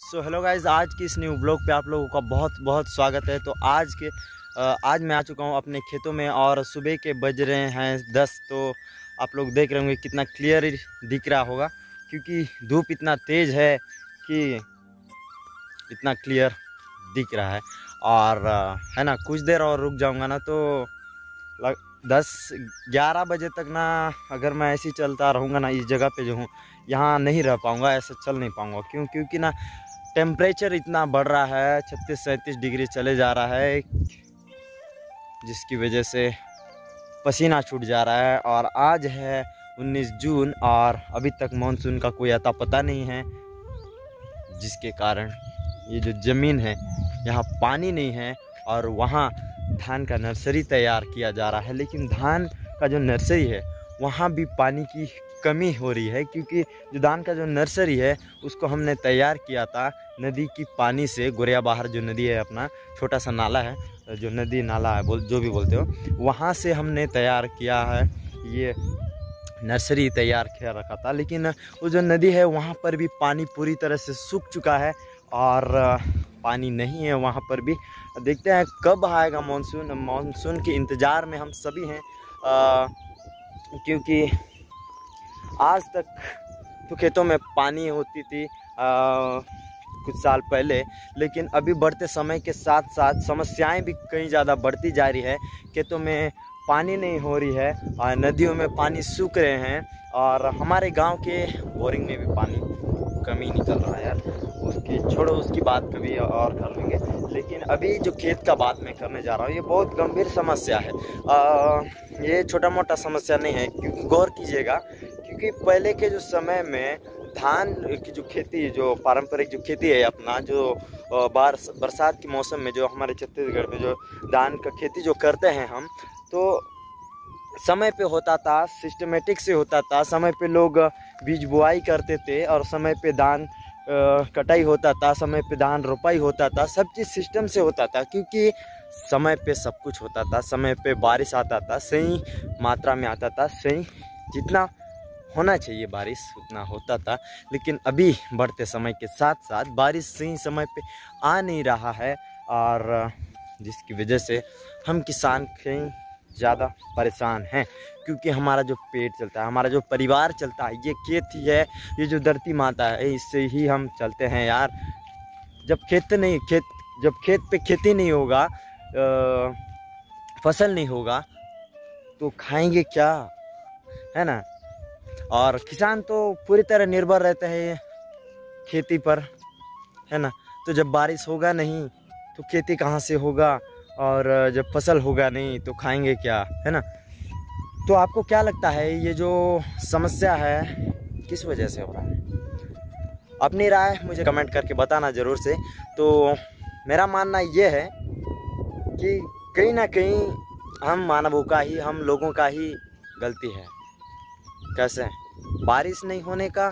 So hello guys आज की इस न्यू ब्लॉग पे आप लोगों का बहुत बहुत स्वागत है। तो आज के आज मैं आ चुका हूँ अपने खेतों में और सुबह के बज रहे हैं दस तो आप लोग देख रहे होंगे कितना क्लियर दिख रहा होगा, क्योंकि धूप इतना तेज़ है कि इतना क्लियर दिख रहा है। और है ना, कुछ देर और रुक जाऊँगा ना तो लग, दस, ग्यारह बजे तक ना अगर मैं ऐसे ही चलता रहूँगा ना इस जगह पे जो हूँ, यहाँ नहीं रह पाऊँगा, ऐसे चल नहीं पाऊँगा। क्यों? क्योंकि ना टेम्परेचर इतना बढ़ रहा है छत्तीस सैंतीस डिग्री चले जा रहा है, जिसकी वजह से पसीना छूट जा रहा है और आज है 19 जून और अभी तक मानसून का कोई अता पता नहीं है, जिसके कारण ये जो ज़मीन है, यहाँ पानी नहीं है और वहाँ धान का नर्सरी तैयार किया जा रहा है। लेकिन धान का जो नर्सरी है, वहाँ भी पानी की कमी हो रही है क्योंकि जो धान का जो नर्सरी है उसको हमने तैयार किया था नदी की पानी से गोरिया बाहर जो नदी है अपना छोटा सा नाला है जो नदी नाला है बोल जो भी बोलते हो वहाँ से हमने तैयार किया है ये नर्सरी तैयार किया रखा था लेकिन वो जो नदी है वहाँ पर भी पानी पूरी तरह से सूख चुका है और पानी नहीं है वहाँ पर भी। देखते हैं कब आएगा मानसून मानसून के इंतज़ार में हम सभी हैं आ, क्योंकि आज तक तो खेतों में पानी होती थी आ, कुछ साल पहले लेकिन अभी बढ़ते समय के साथ साथ समस्याएँ भी कई ज़्यादा बढ़ती जा रही है। खेतों में पानी नहीं हो रही है और नदियों में पानी सूख रहे हैं और हमारे गाँव के बोरिंग में भी पानी कमी निकल रहा है यार। उसकी छोड़ो उसकी बात कभी और कर लेंगे। लेकिन अभी जो खेत का बात मैं करने जा रहा हूँ ये बहुत गंभीर समस्या है। आ, ये छोटा मोटा समस्या नहीं है गौर कीजिएगा क्योंकि पहले के जो समय में धान की जो खेती, जो पारंपरिक जो खेती है अपना, जो बार, बरसात के मौसम में जो हमारे छत्तीसगढ़ में जो धान का खेती जो करते हैं हम तो समय पे होता था सिस्टमेटिक से होता था, समय पे लोग बीज बुआई करते थे और समय पे धान कटाई होता था, समय पे धान रोपाई होता था, सब चीज़ सिस्टम से होता था क्योंकि समय पे सब कुछ होता था, समय पे बारिश आता था, सही मात्रा में आता था, सही जितना होना चाहिए। बारिश उतना होता था, लेकिन अभी बढ़ते समय के साथ साथ बारिश सही समय पे आ नहीं रहा है और जिसकी वजह से हम किसान कहीं ज़्यादा परेशान हैं, क्योंकि हमारा जो पेट चलता है, हमारा जो परिवार चलता है, ये खेत ही है, ये जो धरती माता है, इससे ही हम चलते हैं यार। जब खेत नहीं, खेत, जब खेत पे खेती नहीं होगा फ़सल नहीं होगा तो खाएँगे क्या? है ना? और किसान तो पूरी तरह निर्भर रहते हैं खेती पर, है ना? तो जब बारिश होगा नहीं तो खेती कहाँ से होगा? और जब फ़सल होगा नहीं तो खाएँगे क्या, है ना? तो आपको क्या लगता है, ये जो समस्या है, किस वजह से हो रहा है? अपनी राय मुझे कमेंट करके बताना ज़रूर से। तो मेरा मानना ये है कि कहीं ना कहीं हम मानवों का ही, हम लोगों का ही गलती है। कैसे हैं? बारिश नहीं होने का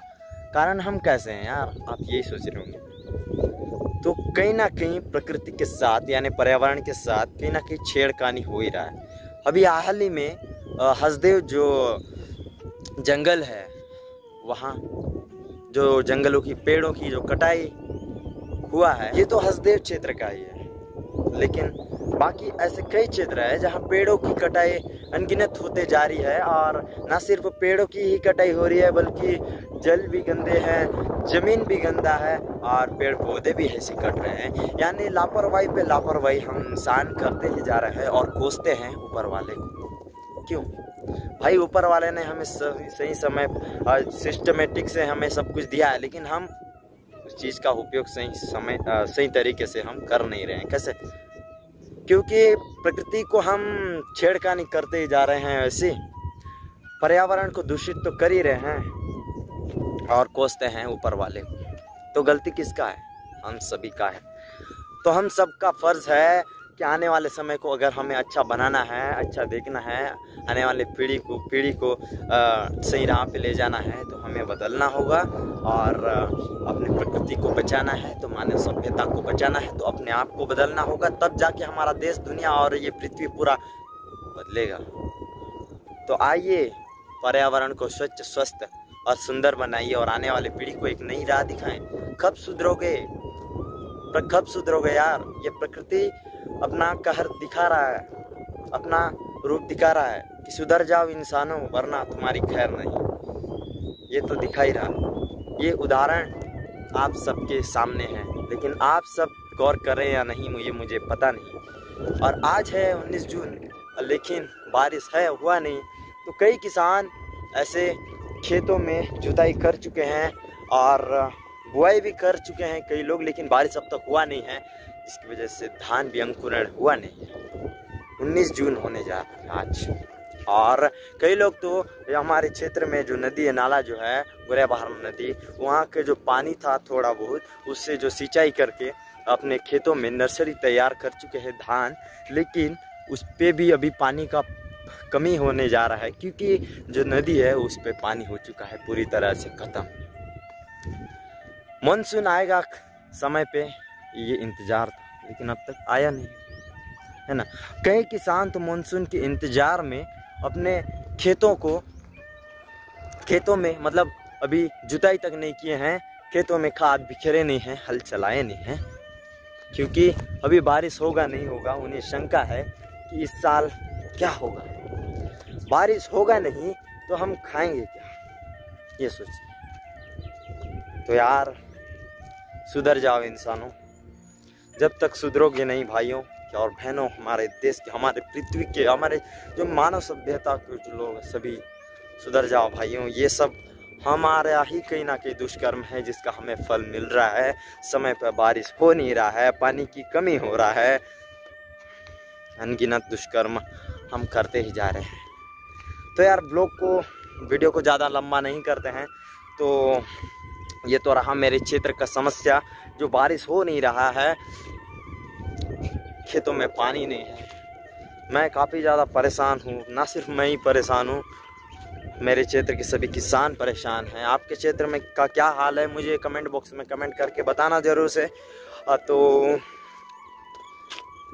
कारण हम कैसे हैं यार? आप यही सोच रहे होंगे। तो कहीं ना कहीं प्रकृति के साथ, यानी पर्यावरण के साथ कहीं ना कहीं छेड़खानी हो ही रहा है। अभी हाल ही में हसदेव जो जंगल है, वहाँ जो जंगलों की पेड़ों की जो कटाई हुआ है, ये तो हसदेव क्षेत्र का ही है। लेकिन बाकी ऐसे कई क्षेत्र है जहाँ पेड़ों की कटाई अनगिनत होते जा रही है और न सिर्फ़ पेड़ों की ही कटाई हो रही है, बल्कि जल भी गंदे हैं, ज़मीन भी गंदा है और पेड़ पौधे भी ऐसे कट रहे हैं। यानी लापरवाही पे लापरवाही हम इंसान करते ही जा रहे हैं और कोसते हैं ऊपर वाले को। क्यों? भाई, ऊपर वाले ने हमें सही समय सिस्टमेटिक से हमें सब कुछ दिया है, लेकिन हम उस चीज़ का उपयोग सही समय सही तरीके से हम कर नहीं रहे हैं। कैसे? क्योंकि प्रकृति को हम छेड़खानी करते ही जा रहे हैं ऐसे। पर्यावरण को दूषित तो कर ही रहे हैं और कोसते हैं ऊपर वाले। तो गलती किसका है? हम सभी का है। तो हम सबका फ़र्ज़ है कि आने वाले समय को अगर हमें अच्छा बनाना है अच्छा देखना है आने वाले पीढ़ी को पीढ़ी को आ, सही राह पे ले जाना है तो हमें बदलना होगा और अपनी प्रकृति को बचाना है तो मानव सभ्यता को बचाना है तो अपने आप को बदलना होगा, तब जाके हमारा देश, दुनिया और ये पृथ्वी पूरा बदलेगा। तो आइए, पर्यावरण को स्वच्छ, स्वस्थ और सुंदर बनाइए और आने वाली पीढ़ी को एक नई राह दिखाएँ। कब सुधरोगे? कब सुधरोगे यार। ये प्रकृति अपना कहर दिखा रहा है, अपना रूप दिखा रहा है कि सुधर जाओ इंसानों, वरना तुम्हारी खैर नहीं। ये तो दिखा ही रहा। ये उदाहरण आप सबके सामने हैं, लेकिन आप सब गौर करें या नहीं मुझे मुझे पता नहीं। और आज है 19 जून, लेकिन बारिश है, हुआ नहीं। तो कई किसान ऐसे खेतों में जुताई कर चुके हैं और बुआई भी कर चुके हैं कई लोग, लेकिन बारिश अब तक हुआ नहीं है। इसकी वजह से धान भी अंकुरण हुआ नहीं है। उन्नीस जून होने जा रहा है आज। और कई लोग तो हमारे क्षेत्र में जो नदी है, नाला जो है गुरे बहार नदी, वहाँ के जो पानी था थोड़ा बहुत, उससे जो सिंचाई करके अपने खेतों में नर्सरी तैयार कर चुके हैं धान, लेकिन उस पर भी अभी पानी का कमी होने जा रहा है, क्योंकि जो नदी है, उस पर पानी हो चुका है पूरी तरह से ख़त्म। मानसून आएगा समय पे, ये इंतज़ार था, लेकिन अब तक आया नहीं, है ना? कई किसान तो मानसून के इंतज़ार में अपने खेतों को, खेतों में मतलब अभी जुताई तक नहीं किए हैं, खेतों में खाद बिखरे नहीं हैं, हल चलाए नहीं हैं, क्योंकि अभी बारिश होगा नहीं होगा, उन्हें शंका है कि इस साल क्या होगा। बारिश होगा नहीं तो हम खाएँगे क्या? ये सोचिए। तो यार, सुधर जाओ इंसानों। जब तक सुधरोगे नहीं भाइयों और बहनों, हमारे देश के, हमारे पृथ्वी के, हमारे जो मानव सभ्यता के जो लोग सभी सुधर जाओ भाइयों, ये सब हमारा ही कहीं ना कहीं दुष्कर्म है, जिसका हमें फल मिल रहा है। समय पर बारिश हो नहीं रहा है, पानी की कमी हो रहा है। अनगिनत दुष्कर्म हम करते ही जा रहे हैं। तो यार, ब्लॉग को, वीडियो को ज़्यादा लंबा नहीं करते हैं तो ये तो रहा मेरे क्षेत्र का समस्या, जो बारिश हो नहीं रहा है खेतों में पानी नहीं है। मैं काफ़ी ज़्यादा परेशान हूँ। ना सिर्फ़ मैं ही परेशान हूँ, मेरे क्षेत्र के सभी किसान परेशान हैं। आपके क्षेत्र में का क्या हाल है? मुझे कमेंट बॉक्स में कमेंट करके बताना ज़रूर से। तो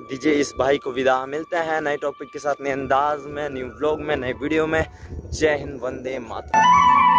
दीजिए इस भाई को विदा। मिलते हैं नए टॉपिक के साथ, नए अंदाज में न्यू ब्लॉग में, नए वीडियो में। जय हिंद, वंदे माता